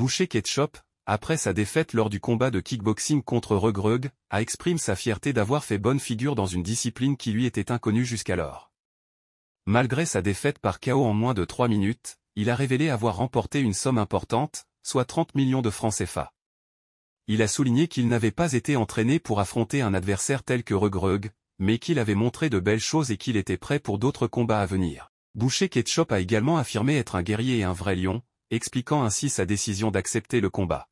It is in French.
Boucher Ketchup, après sa défaite lors du combat de kickboxing contre Regreg, a exprimé sa fierté d'avoir fait bonne figure dans une discipline qui lui était inconnue jusqu'alors. Malgré sa défaite par KO en moins de 3 minutes, il a révélé avoir remporté une somme importante, soit 30 millions de francs CFA. Il a souligné qu'il n'avait pas été entraîné pour affronter un adversaire tel que Regreg, mais qu'il avait montré de belles choses et qu'il était prêt pour d'autres combats à venir. Boucher Ketchup a également affirmé être un guerrier et un vrai lion, expliquant ainsi sa décision d'accepter le combat.